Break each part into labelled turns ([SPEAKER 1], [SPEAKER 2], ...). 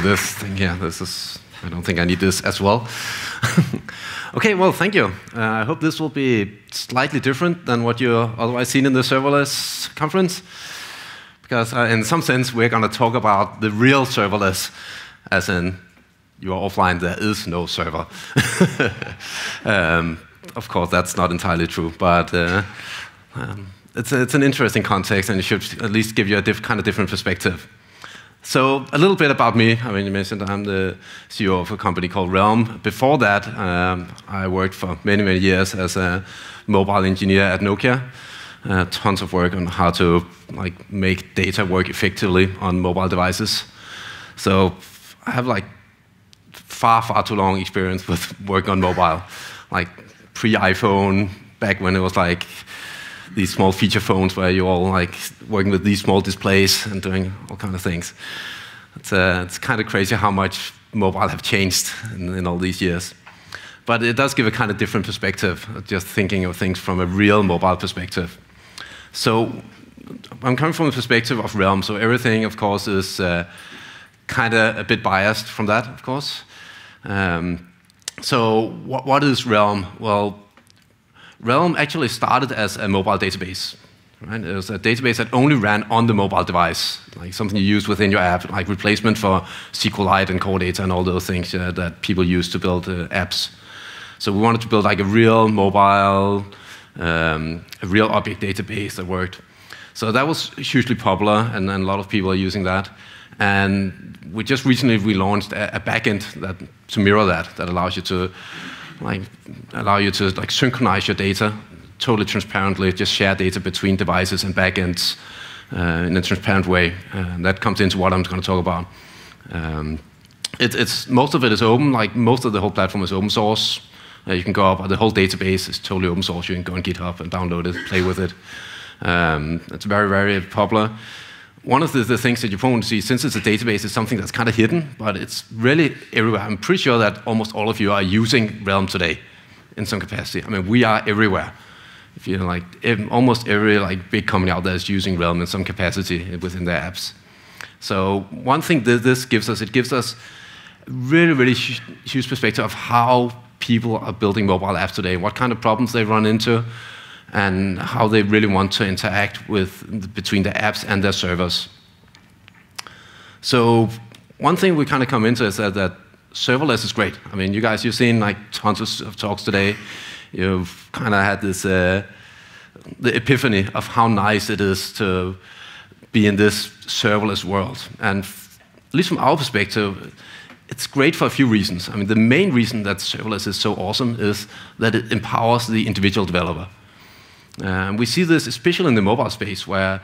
[SPEAKER 1] this thing yeah, This is, I don't think I need this as well. okay, well, thank you. Uh, I hope this will be slightly different than what you're otherwise seen in the serverless conference. Because uh, in some sense, we're going to talk about the real serverless, as in you are offline, there is no server. um, of course, that's not entirely true, but uh, um, it's, a, it's an interesting context, and it should at least give you a kind of different perspective. So a little bit about me. I mean, you mentioned I'm the CEO of a company called Realm. Before that, um, I worked for many, many years as a mobile engineer at Nokia. Uh, tons of work on how to like make data work effectively on mobile devices. So I have like far, far too long experience with working on mobile, like pre-iPhone, back when it was like these small feature phones where you're all like working with these small displays and doing all kind of things. It's, uh, it's kind of crazy how much mobile have changed in, in, all these years. But it does give a kind of different perspective, just thinking of things from a real mobile perspective. So I'm coming from the perspective of Realm, so everything, of course, is uh, kind of a bit biased from that, of course. Um, so what, what is Realm? Well, Realm actually started as a mobile database. Right? It was a database that only ran on the mobile device, like something you use within your app, like replacement for SQLite and Core Data and all those things uh, that people use to build uh, apps. So we wanted to build like a real mobile, um, a real object database that worked. So that was hugely popular, and, and, a lot of people are using that. And we just recently relaunched a, a backend that, to mirror that, that allows you to like allow you to like synchronize your data totally transparently, just share data between devices and backends uh, in a transparent way. And that comes into what I'm going to talk about. Um, it, it's most of it is open. Like most of the whole platform is open source. Uh, you can go up. The whole database is totally open source. You can go on GitHub and download it, play with it. Um, it's very, very popular one of the, the, things that you probably see, since it's a database, is something that's kind of hidden, but it's really everywhere. I'm pretty sure that almost all of you are using Realm today in some capacity. I mean, we are everywhere. If you like, almost every like big company out there is using Realm in some capacity within their apps. So one thing that this gives us, it gives us really, really huge perspective of how people are building mobile apps today, what kind of problems they run into, and how they really want to interact with between the apps and their servers. So one thing we kind of come into is that, that serverless is great. I mean, you guys, you've seen like tons of talks today. You've kind of had this uh, the epiphany of how nice it is to be in this serverless world. And at least from our perspective, it's great for a few reasons. I mean, the main reason that serverless is so awesome is that it empowers the individual developer. Um, we see this especially in the mobile space where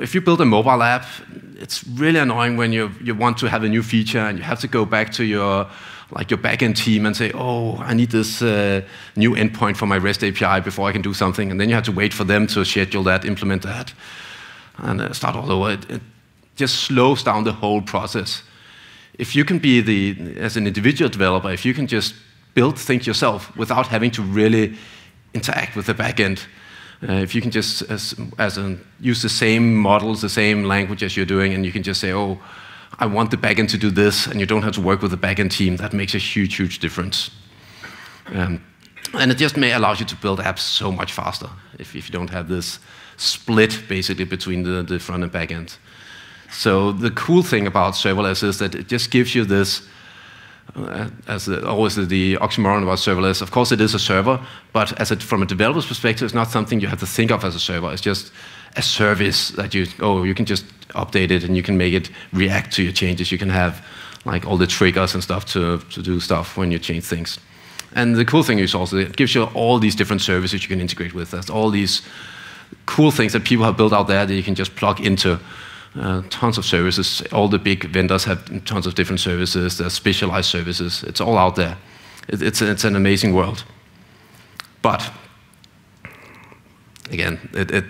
[SPEAKER 1] if you build a mobile app, it's really annoying when you, you want to have a new feature and you have to go back to your like your backend team and say, oh, I need this uh, new endpoint for my REST API before I can do something. And then you have to wait for them to schedule that, implement that, and uh, start all over. It, it, just slows down the whole process. If you can be the, as an individual developer, if you can just build things yourself without having to really interact with the backend. Uh, if you can just as, as use the same models, the same language as you're doing, and you can just say, oh, I want the backend to do this, and you don't have to work with the backend team, that makes a huge, huge difference. Um, and it just may allow you to build apps so much faster if, if you don't have this split basically between the, the front and back end. So the cool thing about serverless is that it just gives you this Uh, as the, always the, the, oxymoron about serverless. Of course, it is a server, but as a, from a developer's perspective, it's not something you have to think of as a server. It's just a service that you oh you can just update it and you can make it react to your changes. You can have like all the triggers and stuff to, to do stuff when you change things. And the cool thing is also it gives you all these different services you can integrate with. There's all these cool things that people have built out there that you can just plug into uh, tons of services. All the big vendors have tons of different services. There's specialized services. It's all out there. It, it's, it's an amazing world. But again, it, it,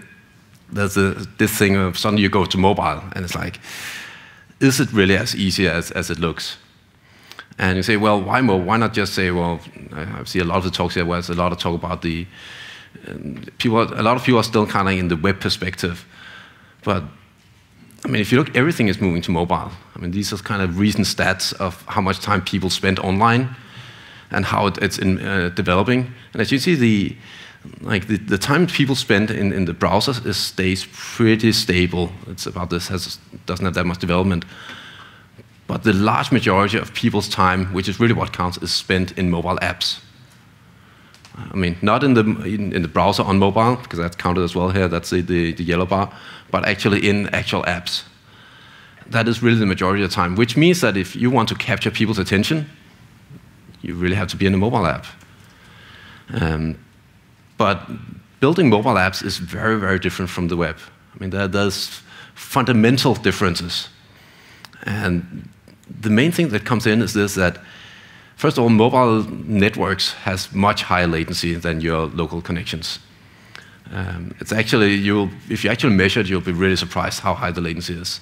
[SPEAKER 1] there's a, this thing of suddenly you go to mobile and it's like, is it really as easy as, as it looks? And you say, well, why more? Why not just say, well, I see a lot of the talks here where there's a lot of talk about the um, people. A lot of people are still kind of in the web perspective, but I mean, if you look, everything is moving to mobile. I mean, these are kind of recent stats of how much time people spend online and how it, it's in, uh, developing. And as you see, the like the, the time people spend in, in the browser is, stays pretty stable. It's about this has doesn't have that much development. But the large majority of people's time, which is really what counts, is spent in mobile apps. I mean, not in the, in, in the browser on mobile, because that's counted as well here, that's the, the, the, yellow bar, but actually in actual apps. That is really the majority of the time, which means that if you want to capture people's attention, you really have to be in a mobile app. Um, but building mobile apps is very, very different from the web. I mean, there, there's fundamental differences. And the main thing that comes in is this that First of all, mobile networks has much higher latency than your local connections. Um, it's actually, you'll, if you actually measure it, you'll be really surprised how high the latency is.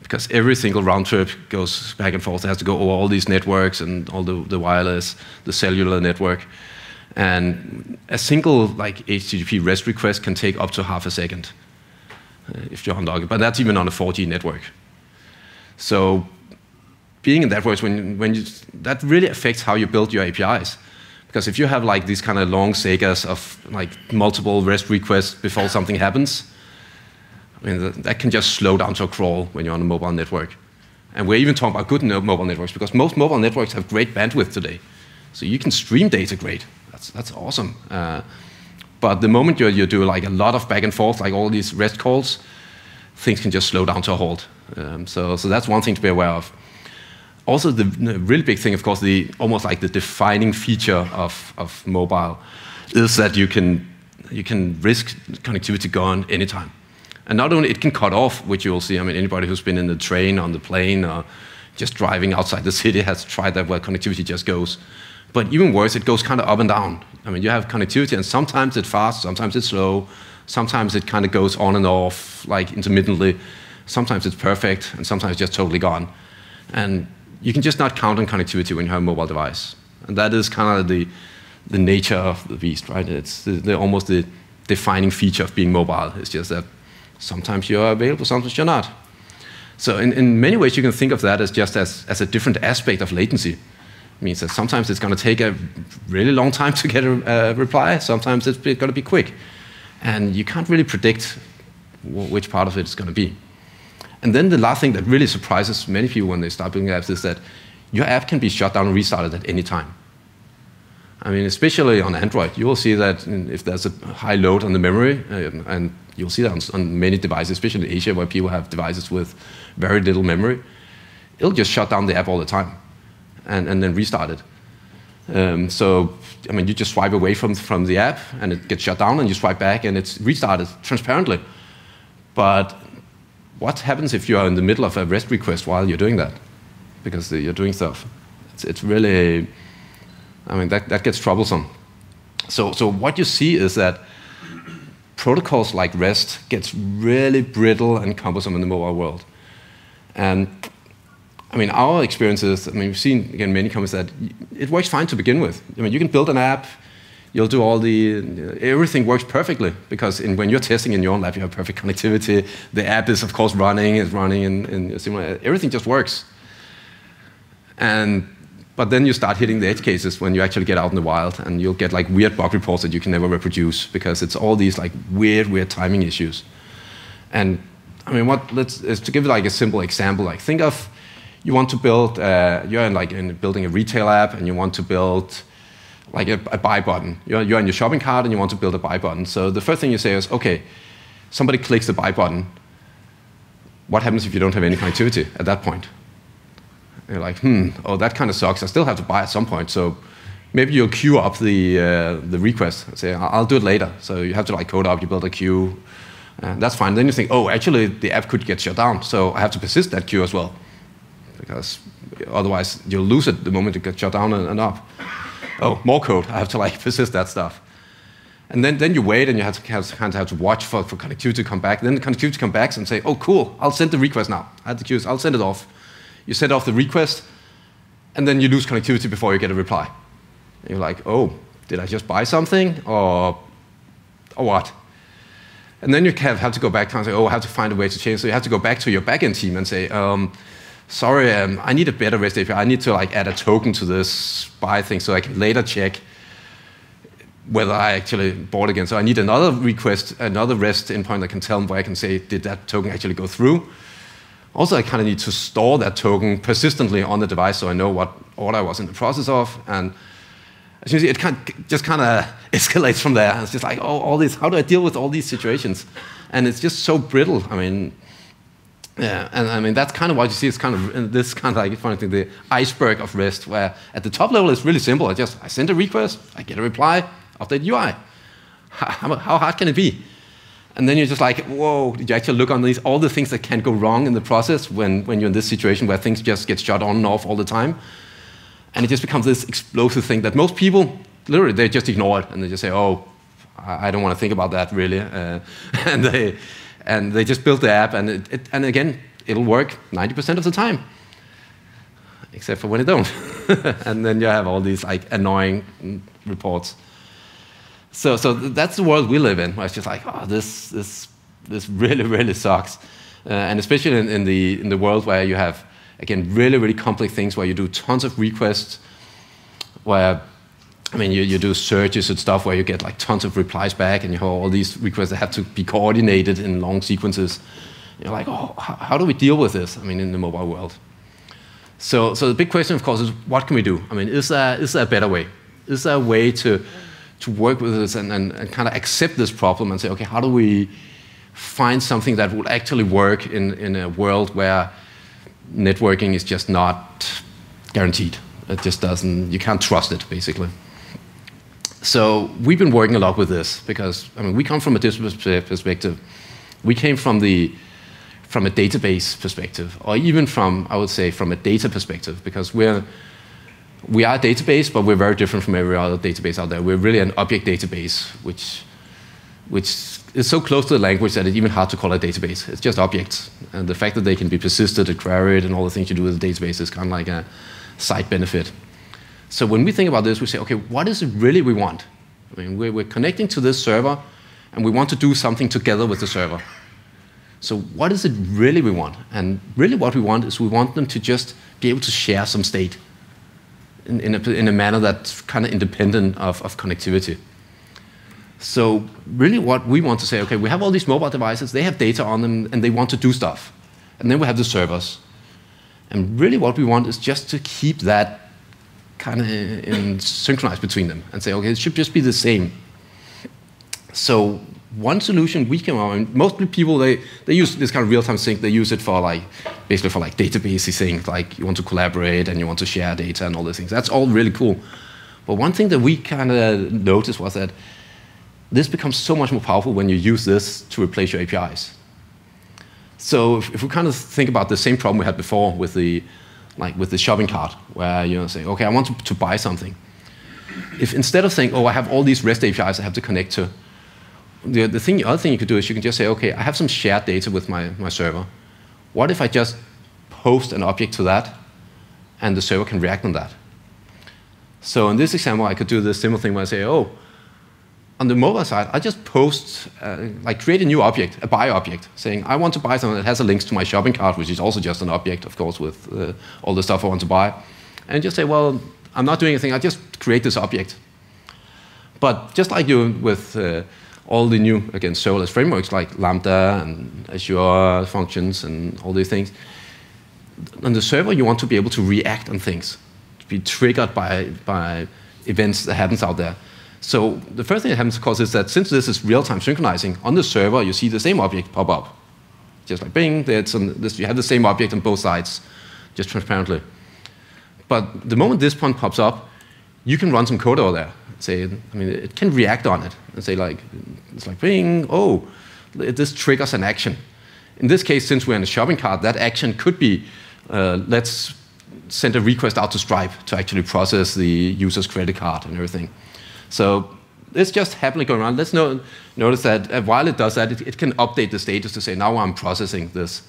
[SPEAKER 1] Because every single round trip goes back and forth. It has to go over all these networks and all the, the wireless, the cellular network. And a single like HTTP REST request can take up to half a second uh, if you're on unlocked. But that's even on a 4G network. So being in that voice, when, when you, that really affects how you build your APIs. Because if you have like these kind of long sagas of like multiple REST requests before something happens, I mean, that, can just slow down to a crawl when you're on a mobile network. And we're even talking about good mobile networks because most mobile networks have great bandwidth today. So you can stream data great. That's, that's awesome. Uh, but the moment you, you do like a lot of back and forth, like all these REST calls, things can just slow down to a halt. Um, so, so that's one thing to be aware of also the, really big thing, of course, the almost like the defining feature of, of mobile is that you can you can risk connectivity gone anytime. And not only it can cut off, which you will see. I mean, anybody who's been in the train, on the plane, or just driving outside the city has tried that where connectivity just goes. But even worse, it goes kind of up and down. I mean, you have connectivity, and sometimes it's fast, sometimes it's slow, sometimes it kind of goes on and off, like intermittently. Sometimes it's perfect, and sometimes just totally gone. And you can just not count on connectivity when you have a mobile device. And that is kind of the, the nature of the beast, right? It's the, the, almost the defining feature of being mobile. It's just that sometimes you're available, sometimes you're not. So in, in many ways, you can think of that as just as, as a different aspect of latency. It means that sometimes it's going to take a really long time to get a, a reply. Sometimes it's going to be quick. And you can't really predict which part of it is going to be. And then the last thing that really surprises many people when they start building apps is that your app can be shut down and restarted at any time. I mean, especially on Android, you will see that if there's a high load on the memory, uh, and you'll see that on, on, many devices, especially in Asia where people have devices with very little memory, it'll just shut down the app all the time and, and then restart it. Um, so, I mean, you just swipe away from, from the app and it gets shut down, and you swipe back and it's restarted transparently. But what happens if you are in the middle of a REST request while you're doing that? Because uh, you're doing stuff. It's, it's really, I mean, that, that gets troublesome. So, so what you see is that protocols like REST gets really brittle and cumbersome in the mobile world. And I mean, our experience is, I mean, we've seen, again, many companies that it works fine to begin with. I mean, you can build an app, you'll do all the, everything works perfectly because in, when you're testing in your own lab, you have perfect connectivity. The app is, of course, running, it's running and, similar, everything just works. And, but then you start hitting the edge cases when you actually get out in the wild and you'll get like weird bug reports that you can never reproduce because it's all these like weird, weird timing issues. And I mean, what, let's, to give like a simple example, like think of, you want to build, uh, you're in like in building a retail app and you want to build like a, a buy button. You're, you're in your shopping cart and you want to build a buy button. So the first thing you say is, okay, somebody clicks the buy button. What happens if you don't have any connectivity at that point? And you're like, hmm, oh, that kind of sucks. I still have to buy at some point. So maybe you'll queue up the, uh, the request. Say, I'll do it later. So you have to like code up, you build a queue. And that's fine. Then you think, oh, actually, the app could get shut down. So I have to persist that queue as well. Because otherwise, you'll lose it the moment it gets shut down and, and up oh, more code. I have to like persist that stuff. And then, then you wait and you have to have, kind of have to watch for, for connectivity to come back. Then the connectivity come back and say, oh, cool, I'll send the request now. I had the queues, I'll send it off. You send off the request, and then you lose connectivity before you get a reply. And you're like, oh, did I just buy something or, or what? And then you have, have to go back and say, oh, I have to find a way to change. So you have to go back to your backend team and say, um, sorry, um, I need a better REST API. I need to like add a token to this buy thing so I can later check whether I actually bought again. So I need another request, another REST endpoint that can tell me where I can say, did that token actually go through? Also, I kind of need to store that token persistently on the device so I know what order I was in the process of. And as you see, it kind of, just kind of escalates from there. It's just like, oh, all this, how do I deal with all these situations? And it's just so brittle. I mean, yeah, and I mean, that's kind of what you see. It's kind of this kind of like funny thing, the iceberg of REST, where at the top level it's really simple. I just, I send a request, I get a reply, update UI. How, how hard can it be? And then you're just like, whoa, did you actually look on these, all the things that can go wrong in the process when, when you're in this situation where things just get shut on and off all the time? And it just becomes this explosive thing that most people, literally, they just ignore it and they just say, oh, I don't want to think about that really. Uh, and, they, and they just build the app, and, it, it, and again, it'll work 90% of the time, except for when it don't. and then you have all these like annoying reports. So, so that's the world we live in. Where it's just like, oh, this, this, this really, really sucks. Uh, and especially in, in, the, in the world where you have, again, really, really complex things where you do tons of requests, where, I mean, you, you do searches and stuff where you get like tons of replies back and you have all these requests that have to be coordinated in long sequences. You're like, oh, how, do we deal with this? I mean, in the mobile world. So, so the big question, of course, is what can we do? I mean, is there, is there a better way? Is there a way to to work with this and, and, and kind of accept this problem and say, okay, how do we find something that will actually work in, in a world where networking is just not guaranteed? It just doesn't, you can't trust it, basically. So we've been working a lot with this because, I mean, we come from a different perspective. We came from the from a database perspective, or even from, I would say, from a data perspective, because we're we are a database, but we're very different from every other database out there. We're really an object database, which, which is so close to the language that it's even hard to call a database. It's just objects. And the fact that they can be persisted and queried and all the things you do with a database is kind of like a side benefit. So when we think about this, we say, okay, what is it really we want? I mean, we're, we're connecting to this server, and we want to do something together with the server. So what is it really we want? And really what we want is we want them to just be able to share some state in, in, a, in a manner that's kind of independent of, of connectivity. So really what we want to say, okay, we have all these mobile devices, they have data on them, and they want to do stuff. And then we have the servers. And really what we want is just to keep that kind of synchronize between them and say, okay, it should just be the same. So one solution we came up with, mostly people, they, they use this kind of real-time sync, they use it for like, basically for like database things, like you want to collaborate and you want to share data and all those things. That's all really cool. But one thing that we kind of noticed was that this becomes so much more powerful when you use this to replace your APIs. So if, if we kind of think about the same problem we had before with the, like with the shopping cart, where you know, say, okay, I want to, to buy something. If instead of saying, oh, I have all these REST APIs I have to connect to, the, the, thing, the other thing you could do is you can just say, okay, I have some shared data with my, my server. What if I just post an object to that and the server can react on that? So in this example, I could do this simple thing where I say, oh, on the mobile side, I just post, uh, like create a new object, a buy object, saying I want to buy something that has a link to my shopping cart, which is also just an object, of course, with uh, all the stuff I want to buy. And just say, well, I'm not doing anything, I just create this object. But just like you with uh, all the new, again, serverless frameworks like Lambda and Azure functions and all these things. On the server, you want to be able to react on things, to be triggered by, by events that happens out there. So the first thing that happens, of course, is that since this is real-time synchronizing, on the server, you see the same object pop up. Just like Bing, this, you have the same object on both sides, just transparently. But the moment this point pops up, you can run some code over there say, I mean, it can react on it and say like, it's like, bing, oh, this triggers an action. In this case, since we're in a shopping cart, that action could be, uh, let's send a request out to Stripe to actually process the user's credit card and everything. So it's just happily going around. Let's no, notice that uh, while it does that, it, it, can update the status to say, now I'm processing this.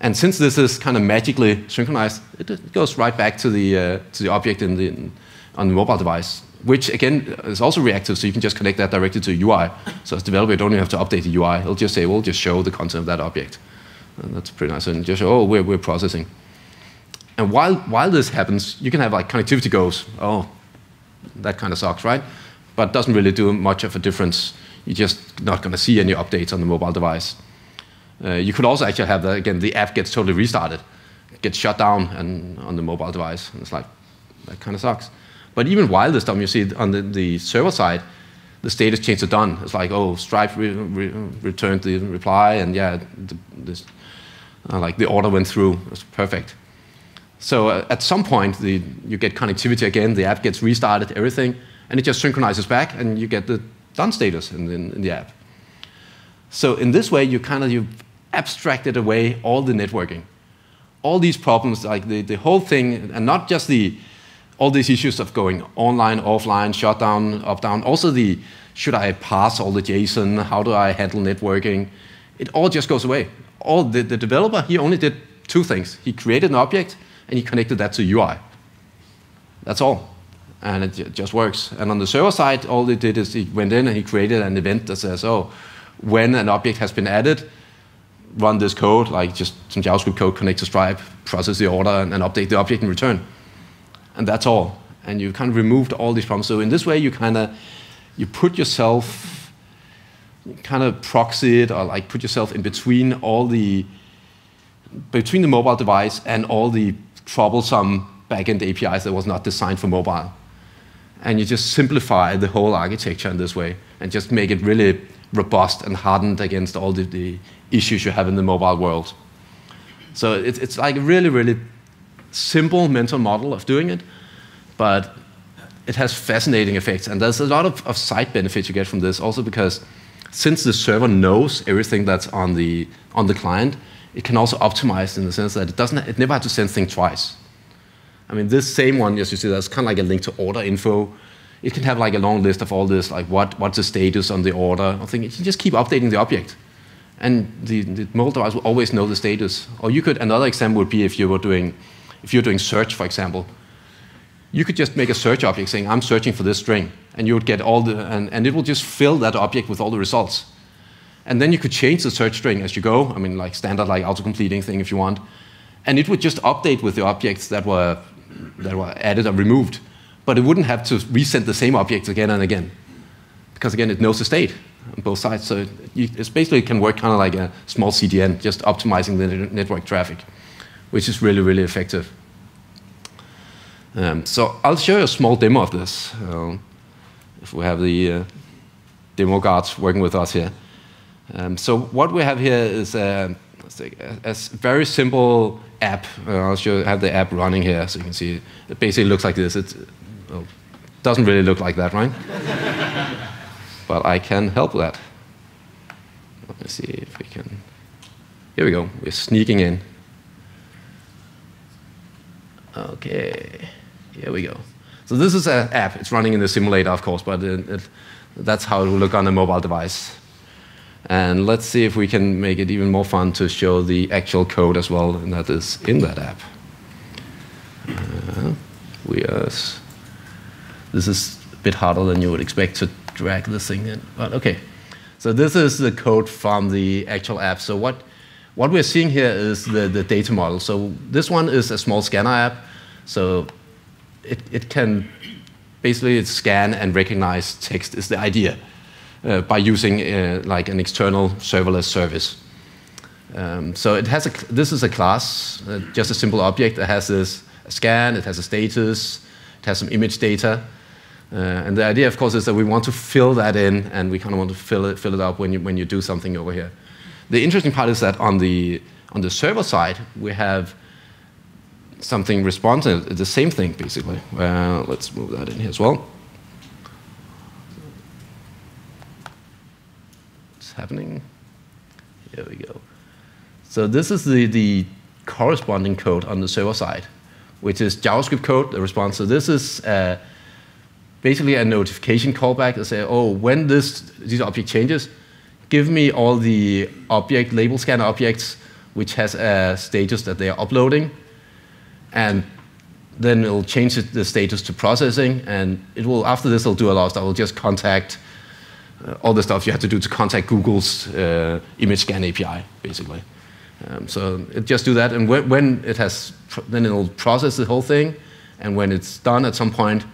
[SPEAKER 1] And since this is kind of magically synchronized, it, it goes right back to the, uh, to the object in the, on the mobile device, which again is also reactive, so you can just connect that directly to UI. So as a developer, you don't even have to update the UI. It'll just say, we'll just show the content of that object. And that's pretty nice. And just oh, we're, we're processing. And while, while this happens, you can have like connectivity goes, oh, that kind of sucks, right? But doesn't really do much of a difference. You're just not going to see any updates on the mobile device. Uh, you could also actually have that, again, the app gets totally restarted, gets shut down and, on the mobile device. And it's like, that kind of sucks. But even while this done, you see on the, the server side, the status change is done. It's like, oh, Stripe re re returned the reply, and yeah, the, this, uh, like the order went through. It's perfect. So uh, at some point, the, you get connectivity again, the app gets restarted, everything, and it just synchronizes back, and you get the done status in, in, the app. So in this way, you kind of you abstracted away all the networking, all these problems, like the, the whole thing, and not just the all these issues of going online, offline, shutdown, up, down. Also the should I pass all the JSON? How do I handle networking? It all just goes away. All the, the developer, he only did two things. He created an object and he connected that to UI. That's all. And it just works. And on the server side, all they did is he went in and he created an event that says, oh, when an object has been added, run this code, like just some JavaScript code, connect to Stripe, process the order, and, and update the object in return. And that's all. And you kind of removed all these problems. So in this way, you kind of you put yourself, kind of proxy it, or like put yourself in between all the between the mobile device and all the troublesome backend APIs that was not designed for mobile. And you just simplify the whole architecture in this way and just make it really robust and hardened against all the, the issues you have in the mobile world. So it's, it's like a really, really simple mental model of doing it, but it has fascinating effects. And there's a lot of, of side benefits you get from this also because since the server knows everything that's on the, on the client, it can also optimize in the sense that it doesn't, it never has to send things twice. I mean, this same one, as you see, that's kind of like a link to order info. It can have like a long list of all this, like what, what's the status on the order. I think you can just keep updating the object. And the, the mobile device will always know the status. Or you could, another example would be if you were doing, if you're doing search, for example. You could just make a search object saying, I'm searching for this string. And you would get all the, and, and it will just fill that object with all the results. And then you could change the search string as you go. I mean, like standard, like auto-completing thing if you want. And it would just update with the objects that were, that were added or removed. But it wouldn't have to resend the same objects again and again. Because again, it knows the state on both sides. So it basically can work kind of like a small CDN, just optimizing the network traffic, which is really, really effective. Um, so I'll show you a small demo of this. Um, if we have the uh, demo guards working with us here. Um, so what we have here is a, a, a very simple app. Uh, I'll show you, have the app running here, so you can see. It basically looks like this. It well, doesn't really look like that, right? but I can help that. Let me see if we can. Here we go. We're sneaking in. Okay, here we go. So this is an app. It's running in the simulator, of course, but it, it, that's how it will look on a mobile device. And let's see if we can make it even more fun to show the actual code as well, and that is in that app. Uh, we are, this is a bit harder than you would expect to drag this thing in, but okay. So this is the code from the actual app. So what, what we're seeing here is the, the data model. So this one is a small scanner app. So it, it can basically scan and recognize text is the idea uh, by using uh, like an external serverless service. Um, so it has a, this is a class, uh, just a simple object that has this a scan, it has a status, it has some image data. Uh, and the idea, of course, is that we want to fill that in, and we kind of want to fill it, fill it up when you, when you do something over here. The interesting part is that on the, on the server side, we have something responsive, the same thing, basically. Uh, let's move that in here as well. Happening. Here we go. So this is the, the corresponding code on the server side, which is JavaScript code, the response. So this is uh, basically a notification callback that say, oh, when this, this object changes, give me all the object label scanner objects which has a status that they are uploading, and then it'll change the status to processing, and it will after this it'll do a lot of stuff. It'll just contact all the stuff you have to do to contact Google's uh, image scan API, basically. Um, so it just do that, and when, when it has, then it'll process the whole thing, and when it's done at some point,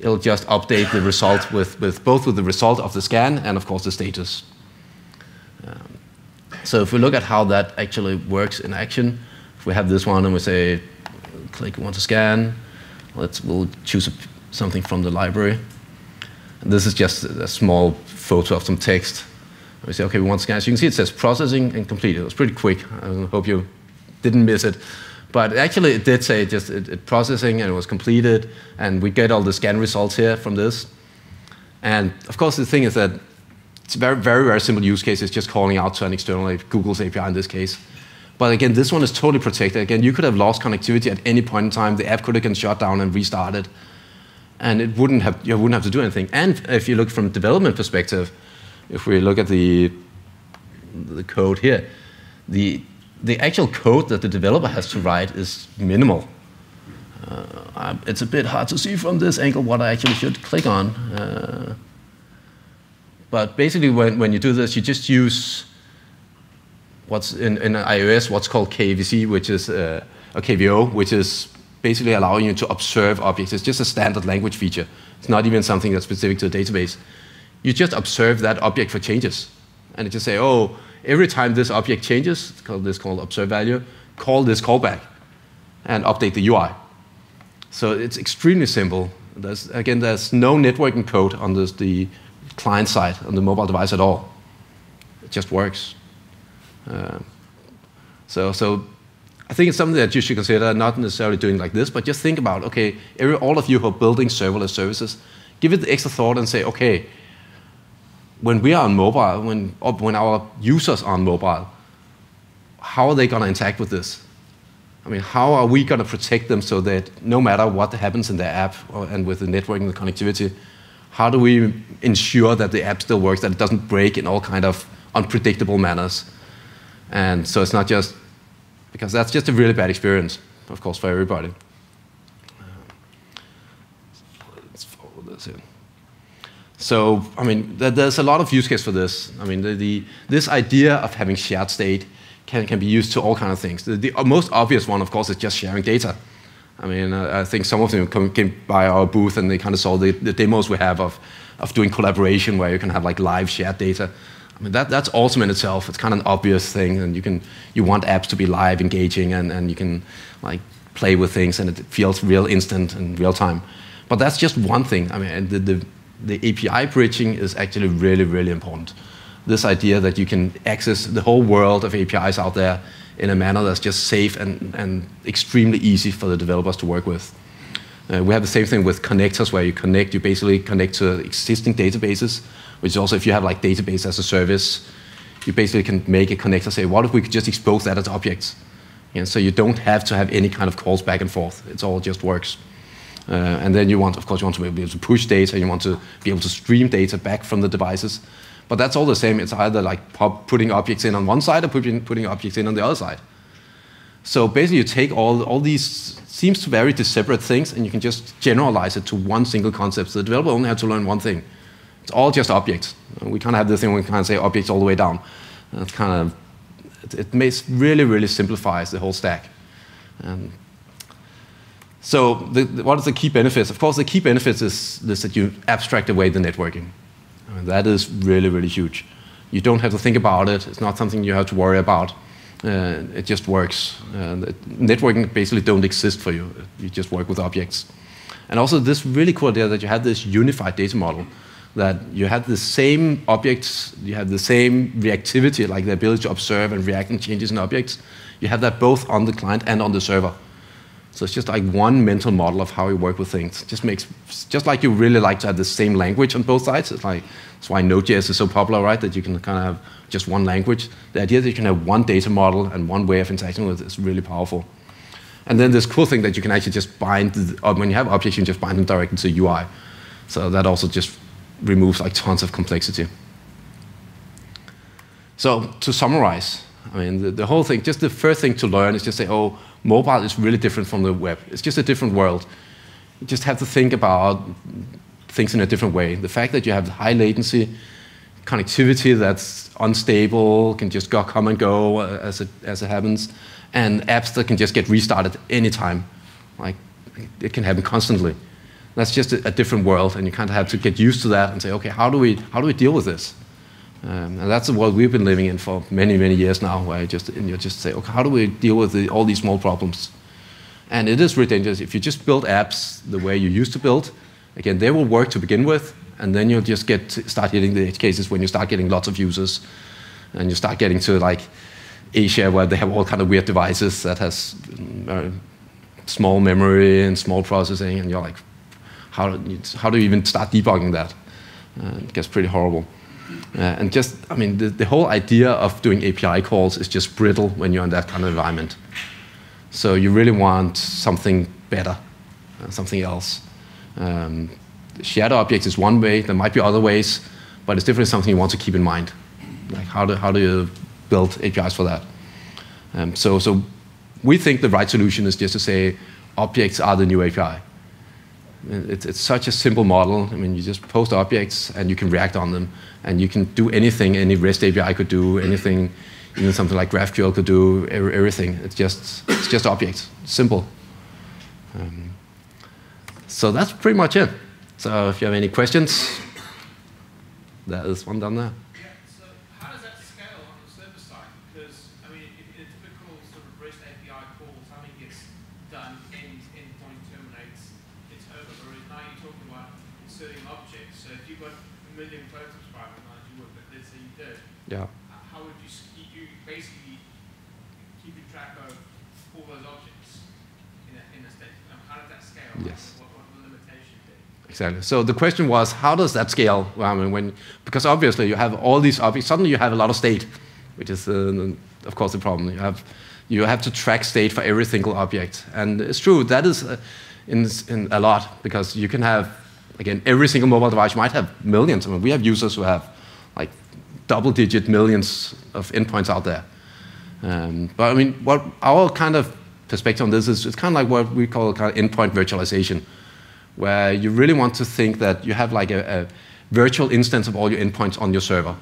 [SPEAKER 1] it'll just update the result with, with both with the result of the scan and of course the status. Um, so if we look at how that actually works in action, if we have this one and we say, click want to scan, let's we'll choose a, something from the library. This is just a small photo of some text. We say, okay, we want to scan. So you can see it says processing and completed. It was pretty quick. I hope you didn't miss it. But actually, it did say just it, it processing and it was completed, and we get all the scan results here from this. And of course, the thing is that it's very, very, very simple use case. It's just calling out to an external Google's API in this case. But again, this one is totally protected. Again, you could have lost connectivity at any point in time. The app could have been shut down and restarted, and it wouldn't have you wouldn't have to do anything. And if you look from development perspective, if we look at the the code here, the the actual code that the developer has to write is minimal. Uh, it's a bit hard to see from this angle what I actually should click on. Uh, but basically, when, when you do this, you just use what's in, in iOS what's called KVC, which is uh, a KVO, which is basically allowing you to observe objects. It's just a standard language feature. It's not even something that's specific to the database. You just observe that object for changes, and it just say, oh, every time this object changes, this called observe value, call this callback and update the UI. So it's extremely simple. There's, again, there's no networking code on this, the client side on the mobile device at all. It just works. Uh, so, so I think it's something that you should consider, not necessarily doing like this, but just think about, okay, every, all of you who are building serverless services, give it the extra thought and say, okay, when we are on mobile, when, uh, when our users are on mobile, how are they going to interact with this? I mean, how are we going to protect them so that no matter what happens in the app or, and with the networking, the connectivity, how do we ensure that the app still works, that it doesn't break in all kind of unpredictable manners? And so it's not just, because that's just a really bad experience, of course, for everybody. Let's follow this in. So, I mean, there's a lot of use case for this. I mean, the, the, this idea of having shared state can, can be used to all kinds of things. The, the most obvious one, of course, is just sharing data. I mean, uh, I think some of them come, came by our booth and they kind of saw the, the demos we have of, of doing collaboration where you can have like live shared data. I mean, that, that's awesome in itself. It's kind of an obvious thing, and you can you want apps to be live, engaging, and, and you can like play with things, and it feels real instant and real time. But that's just one thing. I mean, the, the the API bridging is actually really, really important. This idea that you can access the whole world of APIs out there in a manner that's just safe and, and extremely easy for the developers to work with. Uh, we have the same thing with connectors where you connect, you basically connect to existing databases, which is also if you have like database as a service, you basically can make a connector say, what if we could just expose that as objects? And so you don't have to have any kind of calls back and forth. It all just works. Uh, and then you want, of course, you want to be able to push data, you want to be able to stream data back from the devices. But that's all the same. It's either like putting objects in on one side or putting, putting objects in on the other side. So basically, you take all, all these seems to very separate things, and you can just generalize it to one single concept. So the developer only has to learn one thing. It's all just objects. We can't have this thing where we can't say objects all the way down. That's kind of it, it makes really, really simplifies the whole stack. And so the, the, what are the key benefits? Of course, the key benefits is this that you abstract away the networking. I mean, that is really, really huge. You don't have to think about it. It's not something you have to worry about. Uh, it just works. Uh, networking basically don't exist for you. You just work with objects. And also this really cool idea that you have this unified data model, that you have the same objects, you have the same reactivity, like the ability to observe and react to changes in objects. You have that both on the client and on the server. So it's just like one mental model of how you work with things. Just makes just like you really like to have the same language on both sides. It's like that's why Node.js is so popular, right? That you can kind of have just one language. The idea that you can have one data model and one way of interacting with it is really powerful. And then this cool thing that you can actually just bind, when you have objects, you can just bind them directly to UI. So that also just removes like tons of complexity. So to summarize, I mean, the, the, whole thing, just the first thing to learn is just say, oh, mobile is really different from the web. It's just a different world. You just have to think about things in a different way. The fact that you have high latency, connectivity that's unstable, can just go, come and go uh, as it, as it happens, and apps that can just get restarted anytime. Like, it can happen constantly. That's just a, a different world, and you kind of have to get used to that and say, okay, how do we, how do we deal with this? Um, and that's the world we've been living in for many, many years now, where you just, you just say, okay, how do we deal with the, all these small problems? And it is really dangerous. If you just build apps the way you used to build, again, they will work to begin with, and then you'll just get start hitting the edge cases when you start getting lots of users, and you start getting to like Asia, where they have all kind of weird devices that has uh, small memory and small processing, and you're like, how, how do you even start debugging that? Uh, it gets pretty horrible. Uh, and just, I mean, the, the, whole idea of doing API calls is just brittle when you're in that kind of environment. So you really want something better, uh, something else. Um, shared objects is one way. There might be other ways, but it's definitely something you want to keep in mind. Like how do, how do you build APIs for that? Um, so, so we think the right solution is just to say objects are the new API. It's, it's such a simple model. I mean, you just post objects and you can react on them, and you can do anything any REST API could do, anything, even something like GraphQL could do, everything. It's just, it's just objects, simple. Um, so that's pretty much it. So if you have any questions, there is one down there. Yeah.
[SPEAKER 2] How would you, you basically keeping track of all those objects in a, in a state? How does that scale?
[SPEAKER 1] Yes.
[SPEAKER 2] What, what the limitation be?
[SPEAKER 1] Exactly. So the question was, how does that scale? I mean, when, because obviously you have all these objects, suddenly you have a lot of state, which is, uh, of course, the problem. You have, you have to track state for every single object. And it's true, that is uh, in, in a lot, because you can have, again, every single mobile device, might have millions. I mean, we have users who have like double digit millions of endpoints out there. Um, but I mean, what our kind of perspective on this is it's kind of like what we call kind of endpoint virtualization, where you really want to think that you have like a, a virtual instance of all your endpoints on your server.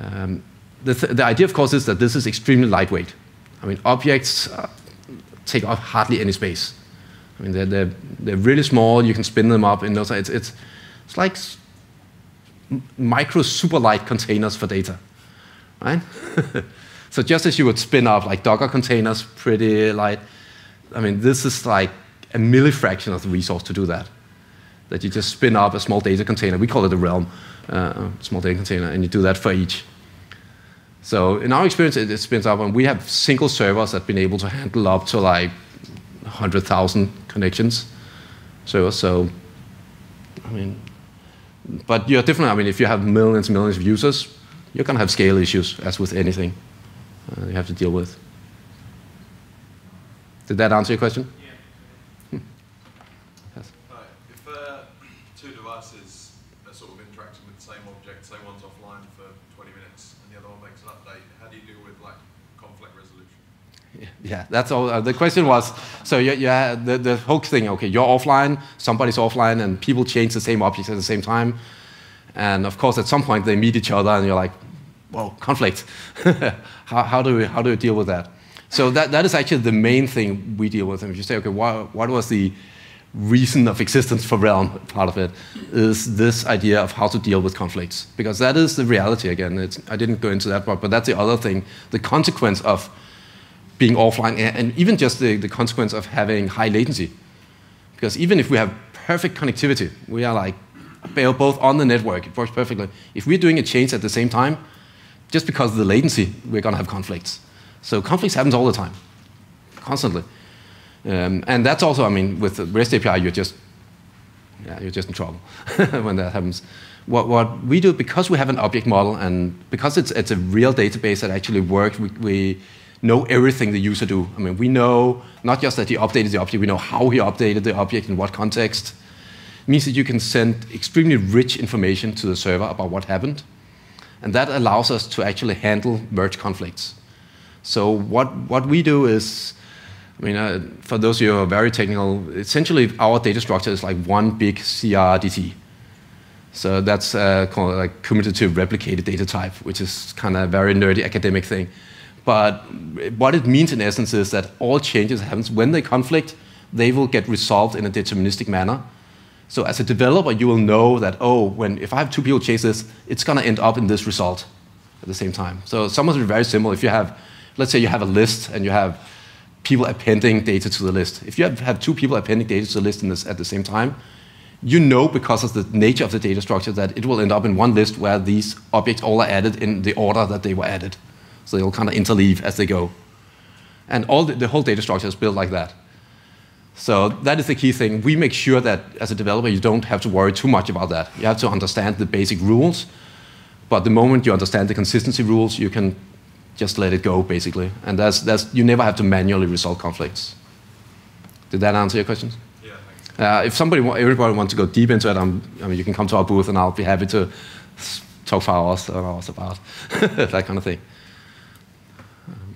[SPEAKER 1] Um, the, th the, idea, of course, is that this is extremely lightweight. I mean, objects uh, take up hardly any space. I mean, they're, they're, they're really small. You can spin them up in those. It's, it's, it's like micro super light containers for data, right? so just as you would spin up like Docker containers, pretty light, I mean, this is like a millifraction of the resource to do that. That you just spin up a small data container. We call it a realm, uh, small data container, and you do that for each. So in our experience, it, it spins up, and we have single servers that have been able to handle up to like 100,000 connections. So, so I mean, but you're different. I mean, if you have millions and millions of users, you're going to have scale issues, as with anything uh, you have to deal with. Did that answer your question?
[SPEAKER 2] Yeah.
[SPEAKER 3] Hmm. Yes. If two devices are sort of interacting with the same object, say one's offline for 20 minutes and the other one makes an update, how do you deal with like conflict resolution?
[SPEAKER 1] Yeah, that's all. Uh, the question was, so yeah, yeah the, the thing, okay, you're offline, somebody's offline, and people change the same objects at the same time. And of course, at some point, they meet each other, and you're like, whoa, conflict. how, how, do we, how do we deal with that? So that, that is actually the main thing we deal with. And if you say, okay, what, what was the reason of existence for Realm, part of it, is this idea of how to deal with conflicts. Because that is the reality, again. It's, I didn't go into that part, but that's the other thing. The consequence of being offline, and even just the, the consequence of having high latency. Because even if we have perfect connectivity, we are like both on the network, it works perfectly. If we're doing a change at the same time, just because of the latency, we're going to have conflicts. So conflicts happens all the time, constantly. Um, and that's also, I mean, with REST API, you're just, yeah, you're just in trouble when that happens. What, what we do, because we have an object model and because it's, it's a real database that actually works, we, we know everything the user do. I mean, we know not just that he updated the object, we know how he updated the object, in what context. It means that you can send extremely rich information to the server about what happened. And that allows us to actually handle merge conflicts. So what, what we do is, I mean, uh, for those of you who are very technical, essentially our data structure is like one big CRDT. So that's uh, called like commutative replicated data type, which is kind of a very nerdy academic thing. But what it means in essence is that all changes happens when they conflict, they will get resolved in a deterministic manner. So as a developer, you will know that, oh, when if I have two people chase this, it's going to end up in this result at the same time. So some of it is very simple. If you have, let's say you have a list and you have people appending data to the list. If you have, have two people appending data to the list this, at the same time, you know because of the nature of the data structure that it will end up in one list where these objects all are added in the order that they were added. So they'll kind of interleave as they go. And all the, the whole data structure is built like that. So that is the key thing. We make sure that as a developer, you don't have to worry too much about that. You have to understand the basic rules, but the moment you understand the consistency rules, you can just let it go, basically. And that's, that's, you never have to manually resolve conflicts. Did that answer your questions? Yeah, uh, if somebody, everybody wants to go deep into it, I'm, i mean, you can come to our booth and I'll be happy to talk for hours and hours about that kind of thing. Um,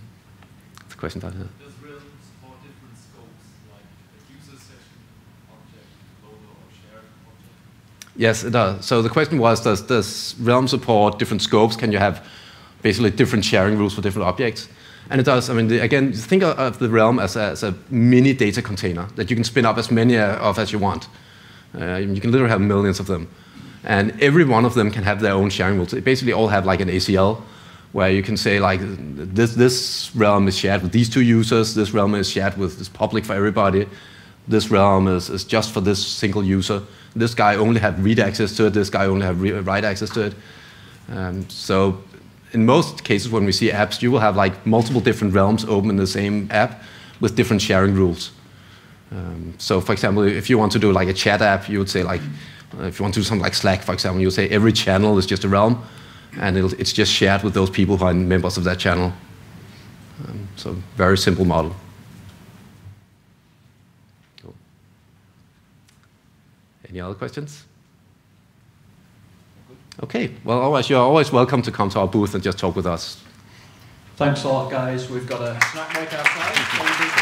[SPEAKER 1] the question down here.
[SPEAKER 4] Does Realm support different scopes, like a user session object, loader, or shared object?
[SPEAKER 1] Yes, it does. So the question was, does, does Realm support different scopes? Can you have basically different sharing rules for different objects? And it does. I mean, the, again, think of the realm as a, as a, mini data container that you can spin up as many uh, of as you want. Uh, you can literally have millions of them. And every one of them can have their own sharing rules. They basically all have like an ACL where you can say like this, this realm is shared with these two users, this realm is shared with this public for everybody, this realm is, is just for this single user. This guy only have read access to it, this guy only have write access to it. Um, so in most cases when we see apps, you will have like multiple different realms open in the same app with different sharing rules. Um, so for example, if you want to do like a chat app, you would say like, uh, if you want to do something like Slack, for example, you would say every channel is just a realm, and it's just shared with those people who are members of that channel. Um, so very simple model. Cool. Any other questions? Okay, well, always, you're always welcome to come to our booth and just talk with us.
[SPEAKER 5] Thanks a lot, guys. We've got a snack break outside.